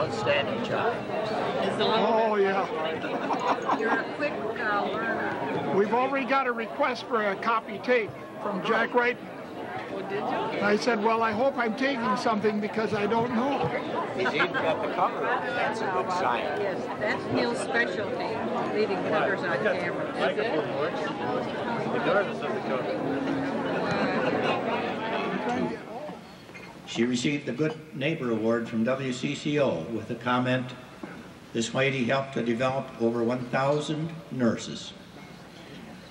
outstanding job. Oh, yeah. You're a quick uh, learner. We've already got a request for a copy tape from Jack Wright. Well, did you? And I said, well, I hope I'm taking something because I don't know. He's even got the cover. That's a good sign. Yes, that's Neal's specialty, leaving covers on camera. Is it? She received the Good Neighbor Award from WCCO with the comment, this lady helped to develop over 1,000 nurses.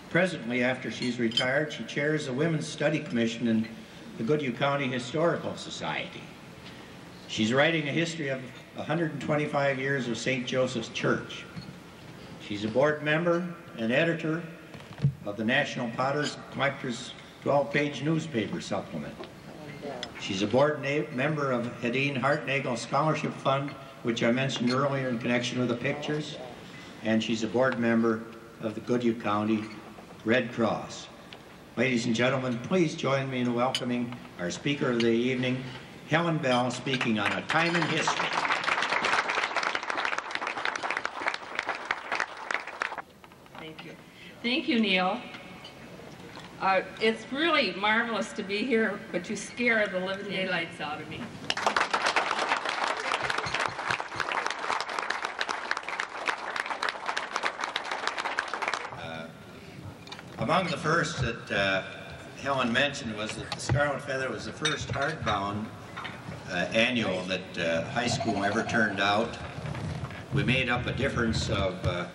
Presently, after she's retired, she chairs the Women's Study Commission in the Goodhue County Historical Society. She's writing a history of 125 years of St. Joseph's Church. She's a board member and editor of the National Potters Collectors 12-page newspaper supplement. She's a board member of Hedine Hartnagel Scholarship Fund, which I mentioned earlier in connection with the pictures, and she's a board member of the Goodhue County Red Cross. Ladies and gentlemen, please join me in welcoming our speaker of the evening, Helen Bell, speaking on a time in history. Thank you. Thank you, Neal. Uh, it's really marvelous to be here, but you scare the living daylights out of me. Uh, among the first that uh, Helen mentioned was that the Scarlet Feather was the first hardbound uh, annual that uh, high school ever turned out. We made up a difference of uh,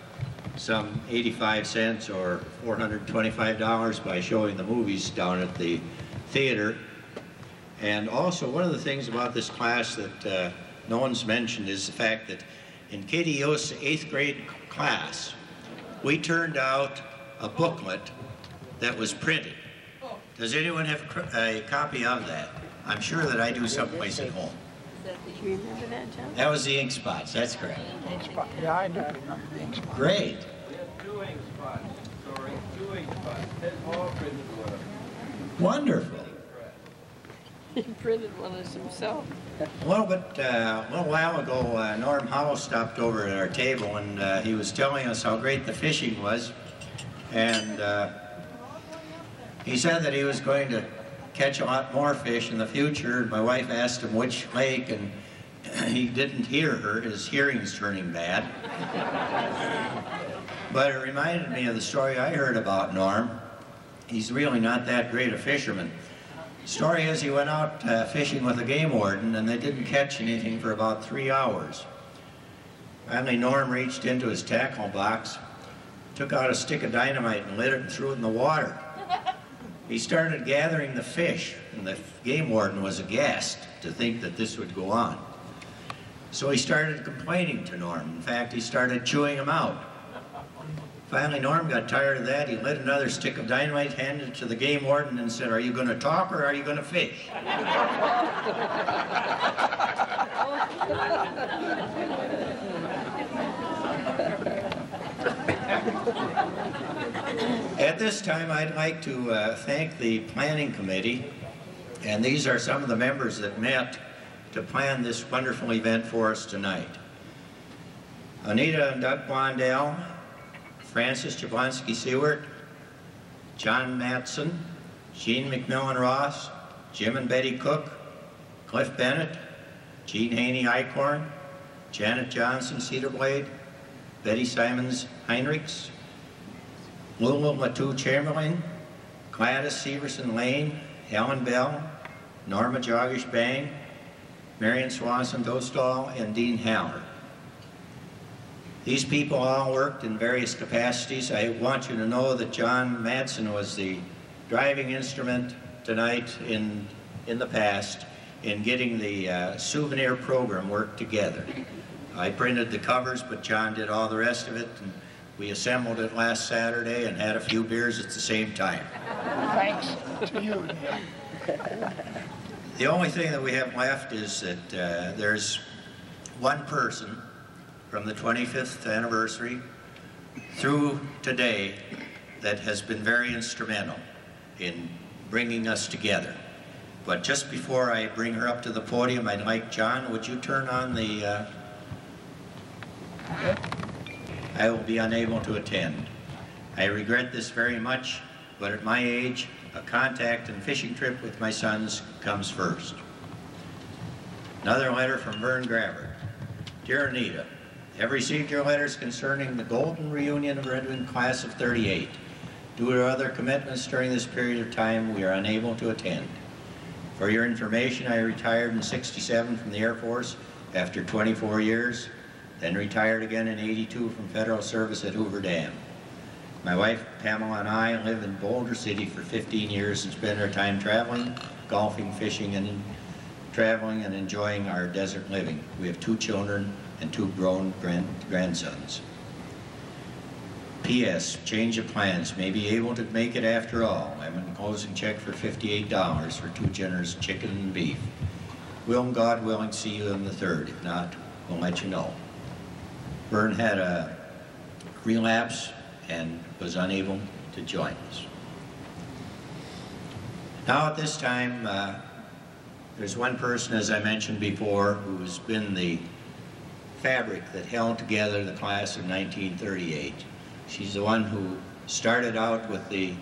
some 85 cents or $425 by showing the movies down at the theater. And also, one of the things about this class that uh, no one's mentioned is the fact that in Katie Yost's eighth grade class, we turned out a booklet that was printed. Does anyone have a copy of that? I'm sure that I do someplace at home. Do you remember that, John? That was the ink spots, that's correct. Yeah, I do remember the ink spot. Great. Two ink spots, sorry, two ink spots. Ted Hall printed one. Wonderful. He printed one of himself. A little bit, uh, a little while ago, uh, Norm Hollow stopped over at our table and uh, he was telling us how great the fishing was. And uh, he said that he was going to catch a lot more fish in the future. My wife asked him which lake and he didn't hear her. His hearing's turning bad. but it reminded me of the story I heard about Norm. He's really not that great a fisherman. Story is he went out uh, fishing with a game warden and they didn't catch anything for about three hours. Finally, Norm reached into his tackle box, took out a stick of dynamite and lit it and threw it in the water. He started gathering the fish, and the game warden was aghast to think that this would go on. So he started complaining to Norm. In fact, he started chewing him out. Finally, Norm got tired of that. He lit another stick of dynamite, handed it to the game warden, and said, are you going to talk or are you going to fish? At this time, I'd like to uh, thank the Planning Committee, and these are some of the members that met to plan this wonderful event for us tonight. Anita and Doug Blondell, Francis Jablonski Seward, John Matson, Jean McMillan Ross, Jim and Betty Cook, Cliff Bennett, Jean Haney Eichhorn, Janet Johnson Cedarblade, Betty Simons Heinrichs, Lulu Matu Chamberlain, Gladys Severson Lane, Helen Bell, Norma Jogish Bang, Marion Swanson Dostal, and Dean Haller. These people all worked in various capacities. I want you to know that John Madsen was the driving instrument tonight in, in the past in getting the uh, souvenir program worked together. I printed the covers, but John did all the rest of it. And we assembled it last Saturday and had a few beers at the same time. Thanks to you. The only thing that we have left is that uh, there's one person from the 25th anniversary through today that has been very instrumental in bringing us together. But just before I bring her up to the podium, I'd like, John, would you turn on the uh, I will be unable to attend. I regret this very much, but at my age, a contact and fishing trip with my sons comes first. Another letter from Vern Grabber. Dear Anita, have received your letters concerning the golden reunion of Red Wing class of 38. Due to other commitments during this period of time, we are unable to attend. For your information, I retired in 67 from the Air Force after 24 years, then retired again in 82 from federal service at Hoover Dam. My wife Pamela and I live in Boulder City for 15 years and spend our time traveling, golfing, fishing, and traveling and enjoying our desert living. We have two children and two grown grand grandsons. P.S. Change of plans. May be able to make it after all. I'm enclosing check for $58 for two generous chicken and beef. Will, God willing, see you on the 3rd. If not, we'll let you know. Vern had a relapse and was unable to join us. Now at this time, uh, there's one person, as I mentioned before, who's been the fabric that held together the class of 1938. She's the one who started out with the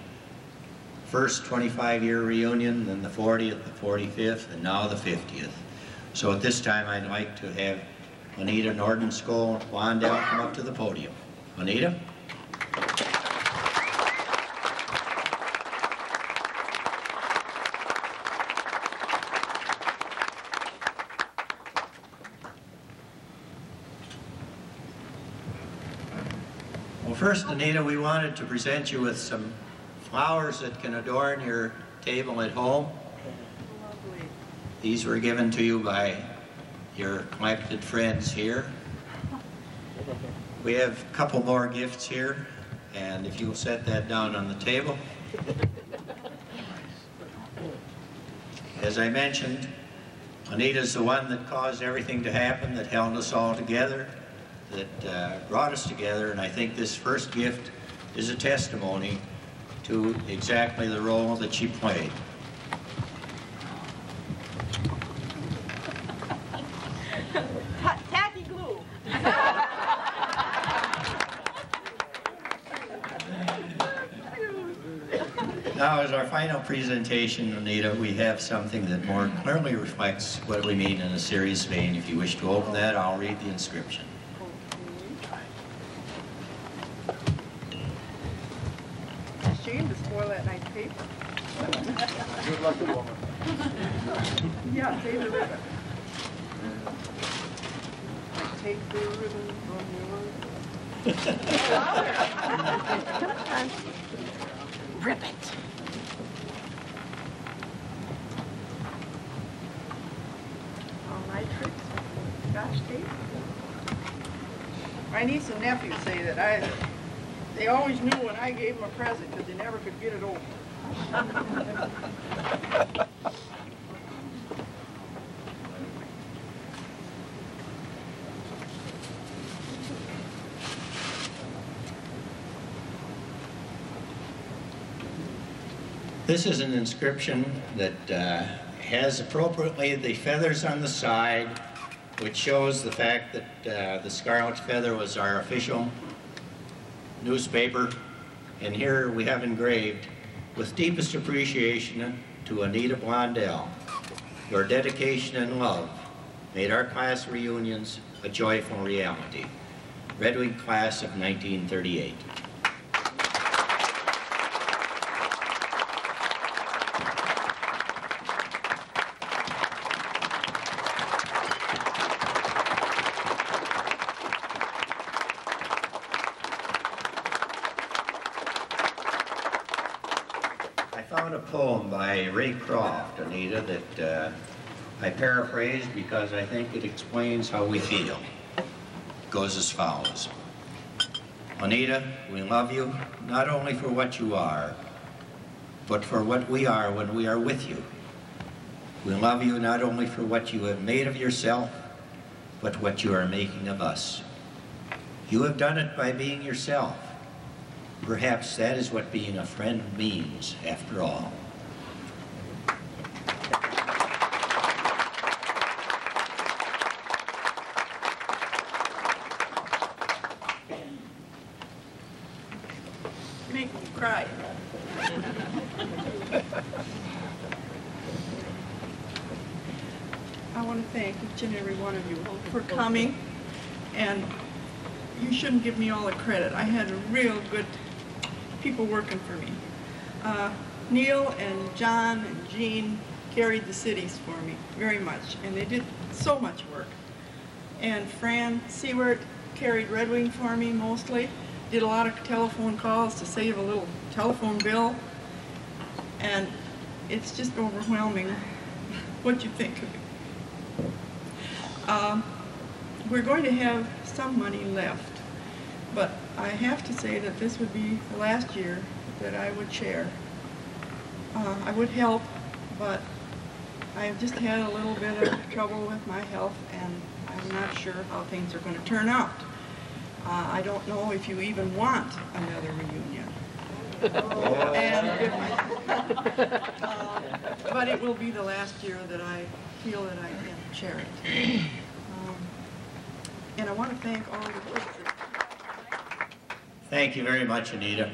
first 25-year reunion, then the 40th, the 45th, and now the 50th. So at this time, I'd like to have Anita Nordenskoll Wandell come up to the podium. Anita? Well, first, Anita, we wanted to present you with some flowers that can adorn your table at home. These were given to you by your collected friends here. We have a couple more gifts here, and if you'll set that down on the table. As I mentioned, Anita's the one that caused everything to happen, that held us all together, that uh, brought us together, and I think this first gift is a testimony to exactly the role that she played. Final presentation, Anita, we have something that more clearly reflects what we mean in a serious vein. If you wish to open that, I'll read the inscription. Shame to spoil that nice paper. Good luck, woman. Yeah, save the ribbon. Like, Take the ribbon from your... Rip it. All my tricks, My niece and nephew say that I, they always knew when I gave them a present because they never could get it open. This is an inscription that uh, has appropriately the feathers on the side, which shows the fact that uh, the Scarlet Feather was our official newspaper. And here we have engraved, with deepest appreciation to Anita Blondell, your dedication and love made our class reunions a joyful reality. Red Wing Class of 1938. I found a poem by Ray Croft, Anita, that uh, I paraphrased because I think it explains how we feel. It goes as follows. Anita, we love you not only for what you are, but for what we are when we are with you. We love you not only for what you have made of yourself, but what you are making of us. You have done it by being yourself. Perhaps that is what being a friend means, after all. Make me cry. I want to thank each and every one of you for coming, and you shouldn't give me all the credit. I had a real good time people working for me. Uh, Neal and John and Jean carried the cities for me very much, and they did so much work. And Fran Seward carried Red Wing for me mostly, did a lot of telephone calls to save a little telephone bill, and it's just overwhelming what you think of it. Um, we're going to have some money left, but I have to say that this would be the last year that I would chair. Uh, I would help, but I've just had a little bit of trouble with my health, and I'm not sure how things are going to turn out. Uh, I don't know if you even want another reunion. I- uh, But it will be the last year that I feel that I can chair it. Um, And I want to thank all the Thank you very much, Anita.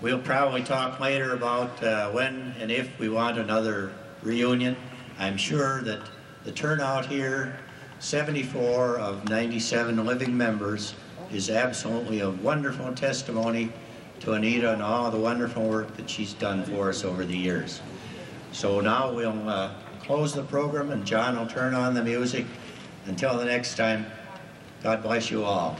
We'll probably talk later about uh, when and if we want another reunion. I'm sure that the turnout here, 74 of 97 living members, is absolutely a wonderful testimony to Anita and all the wonderful work that she's done for us over the years. So now we'll uh, close the program and John will turn on the music. Until the next time, God bless you all.